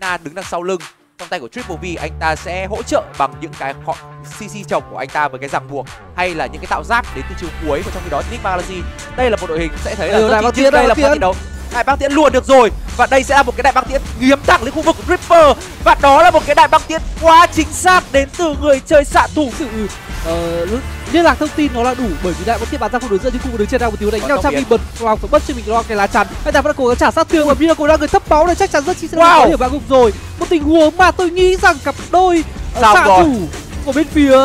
Senna đứng đằng sau lưng. Trong tay của Triple V anh ta sẽ hỗ trợ bằng những cái họ CC chồng của anh ta với cái ràng buộc hay là những cái tạo giáp đến từ chiều cuối và trong khi đó. Nick Malazi đây là một đội hình sẽ thấy là Ừ, rất tiết đây là thi tiễn. đấu đại băng tiễn luôn được rồi. Và đây sẽ là một cái đại băng tiễn nghiếm thẳng lên khu vực của Ripper và đó là một cái đại băng tiễn quá chính xác đến từ người chơi xạ thủ sự. Ờ, liên lạc thông tin nó là đủ bởi vì đại vẫn tiếp bán ra khu đối diện nhưng khu đứng trên đang một tiếng đánh nhau trang bị bật lòng phải bất cho mình lo cái lá chắn. Anh ta vẫn cố gắng trả sát thương và Miracle đang người thấp máu này chắc chắn rất chi sẽ Wow. có điểm bạn gục rồi. Một tình huống mà tôi nghĩ rằng cặp đôi Sao xạ thủ của bên phía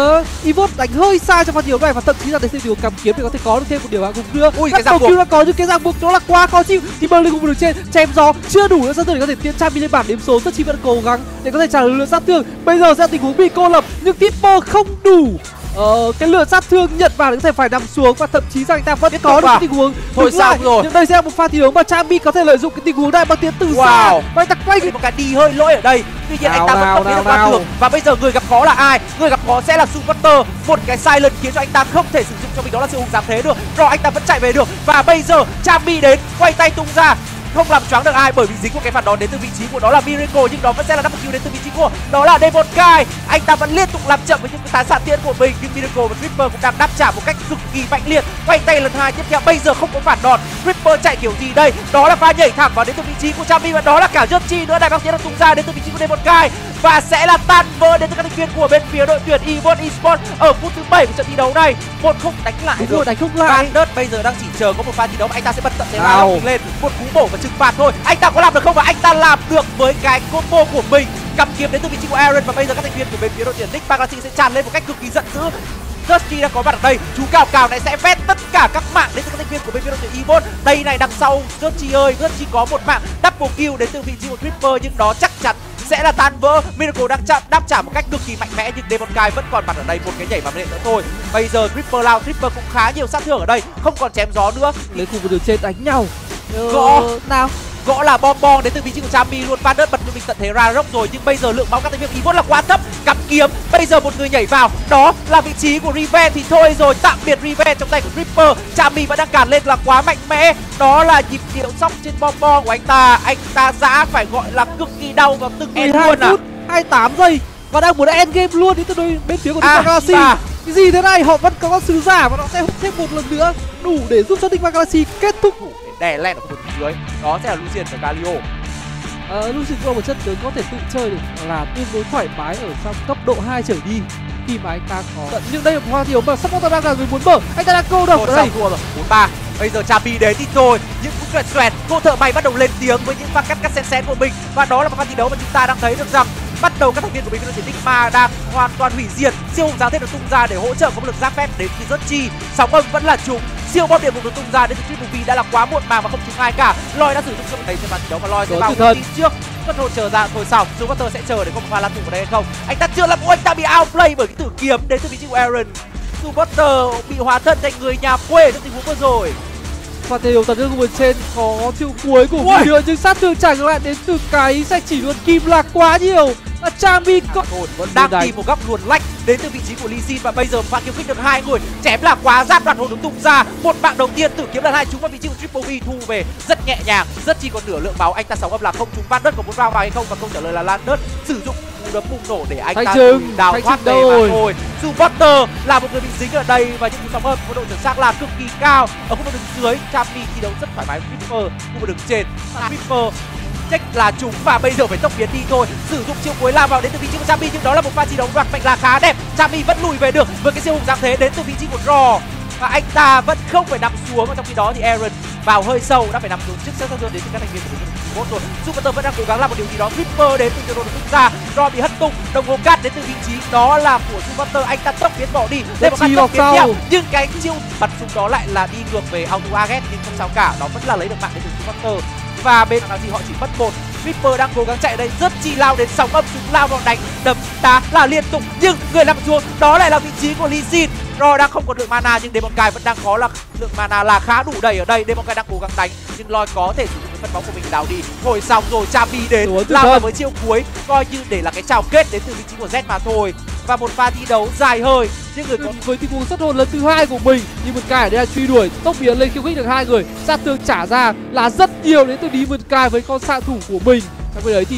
Evos đánh hơi sai trong pha đấu này và thậm chí là đến huống cầm kiếm để có thể có được thêm một điểm bạn gục nữa. Ui, Các cái cầu đã có những cái ràng buộc nó là quá khó chịu. Thì Berlin cũng được trên chém gió chưa đủ nữa sát thương để có thể tiến trang lên bảng điểm số rất chi vẫn cố gắng để có thể trả lực lượng sát thương. Bây giờ sẽ tình huống bị cô lập nhưng Tipper không đủ Ờ, cái lượng sát thương nhận vào để có thể phải nằm xuống và thậm chí rằng anh ta vẫn có được cái tình huống. Thôi lại. xong rồi. nhưng đây sẽ là một pha thi đấu mà Chambi có thể lợi dụng cái tình huống này bằng tiến từ Wow. xa. Và anh ta quay Đây một cái đi hơi lỗi ở đây. Tuy nhiên Nào, anh ta vẫn nào, không đến nào, được qua tường và bây giờ người gặp khó là ai? Người gặp khó sẽ là Superter một cái silent khiến cho anh ta không thể sử dụng cho mình. Đó là siêu hùng dáng thế được. Rồi anh ta vẫn chạy về được. Và bây giờ Chambi đến quay tay tung ra không làm choáng được ai bởi vì dính một cái phản đòn đến từ vị trí của đó là Miracle, nhưng đó vẫn sẽ là double kill đến từ vị trí của đó là Devon Kai anh ta vẫn liên tục làm chậm với những cái tán xạ tiễn của mình, nhưng Miracle và Ripper cũng đang đáp trả một cách cực kỳ mạnh liệt. Quay tay lần hai tiếp theo, bây giờ không có phản đòn. Ripper chạy kiểu gì đây? Đó là pha nhảy thẳng vào đến từ vị trí của Chami và đó là cả John Chi nữa đại bác sĩ đang tung ra đến từ vị trí của Devon Kai và sẽ là tan vỡ đến từ các thành viên của bên phía đội tuyển Evon Esports ở phút thứ 7 của trận thi đấu này. Một không đánh lại đúng được rồi đánh không lại. Van Đớt bây giờ đang chỉ chờ có một pha thi đấu mà anh ta sẽ bật tận thế mình lên. Một cú bổ và trừng phạt thôi. Anh ta có làm được không? Và anh ta làm được với cái combo của mình. Cầm kiếm đến từ vị trí của Aaron và bây giờ các thành viên của bên phía đội tuyển Nick Pagasi sẽ tràn lên một cách cực kỳ giận dữ. Dusty đang có mặt ở đây. Chú cào cào này sẽ vét tất cả các mạng đến từ các thành viên của bên phía đội tuyển Evon đây này đằng sau Dusty ơi Dusty có một mạng double kill đến từ vị trí của Tripper nhưng đó chắc chắn sẽ là tan vỡ. Miracle đang chạm đáp trả một cách cực kỳ mạnh mẽ nhưng Devon Kai vẫn còn mặt ở đây một cái nhảy vào lên nữa thôi. Bây giờ Tripper lao Tripper cũng khá nhiều sát thương ở đây không còn chém gió nữa. Lấy khu vực đường trên đánh nhau. Gõ. nào gõ là bom bom đến từ vị trí của Chambi luôn. Van Đớt bật mình tận thế ra rốc rồi nhưng bây giờ lượng máu các thành viên Evos là quá thấp. Cắm kiếm bây giờ một người nhảy vào. Đó là vị trí của Riven thì thôi rồi tạm biệt Riven trong tay của Ripper Chambi vẫn đang cản lên là quá mạnh mẽ. Đó là nhịp điệu sóc trên bom bom của anh ta. Anh ta giã phải gọi là cực kỳ đau vào từng 12 luôn à phút 28 giây và đang muốn end game luôn đến từ đôi bên phía của À, Nick Galaxy. và- cái gì thế này? Họ vẫn có con sứ giả và nó sẽ hút thêm một lần nữa đủ để giúp cho Nick Galaxy kết thúc đè lên ở khu vực dưới. Đó sẽ là Lucian và Galio. Ờ, Lucian cũng là một chất tướng có thể tự chơi được là tương đối thoải mái ở trong cấp độ 2 trở đi. Khi mà anh ta có tận nhưng đây là hoa thiếu mà Supporter đang là người muốn mở? Anh ta đang câu một ở đây thua rồi bốn ba. Bây giờ Chambi đến thì thôi những cú xoẹt xoẹt. Cô thợ bay bắt đầu lên tiếng với những pha cắt cắt xén xén của mình. Và đó là một pha thi đấu mà chúng ta đang thấy được rằng bắt đầu các thành viên của mình đội tuyển Sigma đang hoàn toàn hủy diệt. Siêu hùng giáng thế được tung ra để hỗ trợ có một lực giáp phép đến từ rất chi sóng âm vẫn là chúng siêu bom điện cũng được tung ra đến từ Triple V đã là quá muộn màng mà không trúng ai cả. Loi đã sử dụng cho thấy trên thi đấu và loi sẽ vào tin trước. Cất hồn chờ ra thôi xong. Super sẽ chờ để có một pha lan thủ ở đây hay không? Anh ta chưa làm ôi anh ta bị outplay bởi cái tử kiếm đến từ vị trí của Aaron. Super bị hóa thân thành người nhà quê trong tình huống vừa rồi. Và theo tấn công bên trên có chiêu cuối của video nhưng sát thương trả ngược lại đến từ cái sẽ chỉ luôn kim là quá nhiều. Và Chambi có Ổn vẫn đang tìm một góc luồn lách đến từ vị trí của Lee Sin và bây giờ pha kiếm kích được hai người. Chém là quá giáp đoạt hồn được tung ra. Một mạng đầu tiên tử kiếm lần hai trúng vào vị trí của Triple V thu về rất nhẹ nhàng rất chỉ còn nửa lượng máu. Anh ta sóng âm là không trúng van đất có muốn vào vào hay không và câu trả lời là lan đất. Sử dụng cú đấm bùng nổ để anh ta đào thoát về rồi? thôi. Supporter là một người bị dính ở đây và những cú sóng âm có độ chuẩn xác là cực kỳ cao. Ở khu vực đường dưới Champi thi đấu rất thoải mái với Ripper khu vực đường trên. Ripper check là chúng và bây giờ phải tốc biến đi thôi. Sử dụng chiêu cuối lao vào đến từ vị trí của Champi nhưng đó là một pha thi đấu đoạt mệnh là khá đẹp. Champi vẫn lùi về được với cái siêu hùng dạng thế đến từ vị trí của Raw và anh ta vẫn không phải nằm xuống và trong khi đó thì Aaron vào hơi sâu đã phải nằm xuống trước set sát đến từ các thành viên của đội tuyển vẫn Super vẫn đang cố gắng làm một điều gì đó Ripper đến từ được tung ra Raw bị hất tung đồng hồ cát đến từ vị trí đó là của Super anh ta tốc biến bỏ đi lên một phát tốc biến theo nhưng cái chiêu bắn súng đó lại là đi ngược về auto aget nhưng không sao cả đó vẫn là lấy được mạng đến từ Super và bên nào thì họ chỉ mất một. Ripper đang cố gắng chạy đây rất chi lao đến sóng âm chúng lao vào đánh đấm đá là liên tục nhưng người nằm xuống đó lại là vị trí của Lee Sin. Roy đang không còn lượng mana nhưng Demon Kai vẫn đang có là lượng mana là khá đủ đầy ở đây. Demon Kai đang cố gắng đánh nhưng Loi có thể sử dụng cái phân bóng của mình đào đi. Thôi xong rồi Chambi đến thân. với chiêu cuối coi như để là cái chào kết đến từ vị trí của Z mà thôi và một pha thi đấu dài hơi. Nhưng người có với tình huống xuất hồn lần thứ hai của mình nhưng một cái ở đây là truy đuổi tốc biến lên khiêu khích được hai người. Sát thương trả ra là rất nhiều đến từ Demon Kai với con xạ thủ của mình. Và bây đấy thì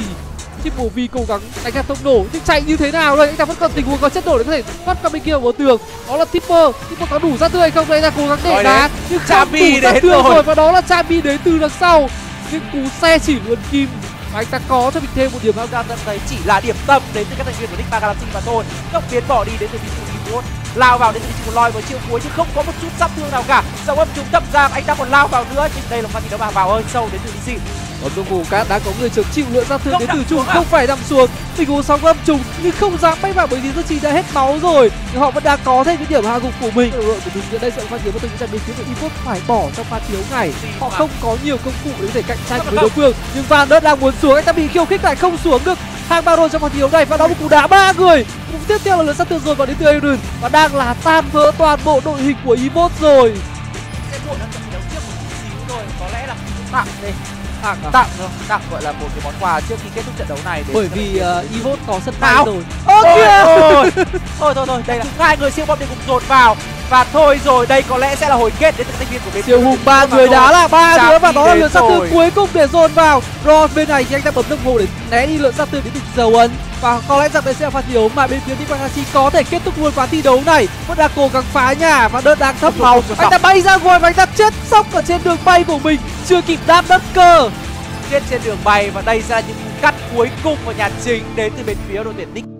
triple v cố gắng đánh ra tốc độ nhưng chạy như thế nào đây? Anh ta vẫn còn tình huống có chất nổ để có thể thoát qua bên kia của tường. Đó là tipper. Tipper có đủ sát thương hay không? Đây là cố gắng để đá nhưng không đủ sát đến thương rồi. rồi. Và đó là Chabi đến từ đằng sau. Nhưng cú xe chỉ luôn kim và anh ta có cho mình thêm một điểm Chúng ta nhận chỉ là điểm tâm đến từ các thành viên của Nick Galaxy và thôi. Tốc biến bỏ đi đến từ vị trí Immortal lao vào đến từ vị trí của Loi với chiêu cuối, chứ không có một chút sát thương nào cả. Dòng âm chúng đập ra anh ta còn lao vào nữa, nhưng đây là pha thi đấu vào hơi sâu đến từ DC còn công vụ cát đã có người chống chịu lượng sát thương đến từ xuống à? không phải nằm xuống. Tình huống sóng âm trùng nhưng không dám bay vào bởi vì Chi đã hết máu rồi. Nhưng họ vẫn đang có thêm cái điểm hạ gục của mình. Đội của mình hiện đây sẽ pha thiếu một từng trận bên phía của Evox phải bỏ trong pha thiếu này. Họ không có nhiều công cụ để có thể cạnh tranh với đối phương nhưng Van Đất đang muốn xuống anh ta bị khiêu khích lại không xuống được. Hàng baron trong pha thiếu này và đó một cú đá ba người. Cú tiếp theo là lượng sát thương rồi vào đến từ Aiden và đang là tan vỡ toàn bộ đội hình của Evox rồi. Sẽ muộn hơn trận đấu trước một chút xíu rồi có lẽ là tặng đây tặng à? tặng thôi tặng gọi là một cái món quà trước khi kết thúc trận đấu này bởi vì uh, Evox có sân bay rồi. Ơ Thôi, kìa thôi thôi thôi. Thôi đây là hai người siêu bom để cùng dồn vào. Và thôi rồi đây có lẽ sẽ là hồi kết đến từ thành viên của bên siêu hùng ba người đá là ba đứa và đó là lượng sát thương rồi. cuối cùng để dồn vào. Ron bên này thì anh ta bấm đồng hồ để né đi lượng sát thương đến từ dầu ấn. Và có lẽ rằng đây sẽ là pha thi đấu mà bên phía Big Bang có thể kết thúc luôn ván thi đấu này. Vẫn đang cố gắng phá nhà và đơn đang thấp máu. anh ta bay ra ngoài và anh ta chết sốc ở trên đường bay của mình chưa kịp đáp đất cơ. Chết trên đường bay và đây sẽ là những cắt cuối cùng của nhà chính đến từ bên phía đội tuyển Nick.